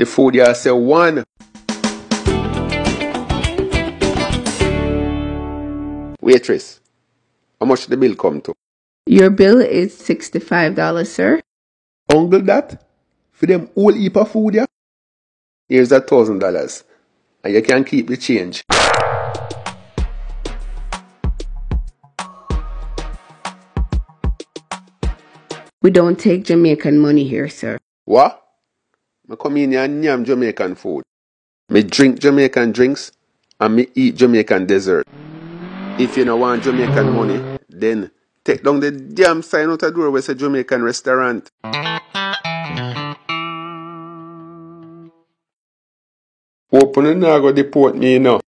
The food you say one. Waitress, how much the bill come to? Your bill is $65, sir. Uncle that? For them whole heap of food yeah? Here's a thousand dollars. And you can keep the change. We don't take Jamaican money here, sir. What? Me come in here and yam Jamaican food. Me drink Jamaican drinks and me eat Jamaican dessert. If you don't want Jamaican money, then take down the damn sign out the door where say Jamaican restaurant. Open and now go deport me now.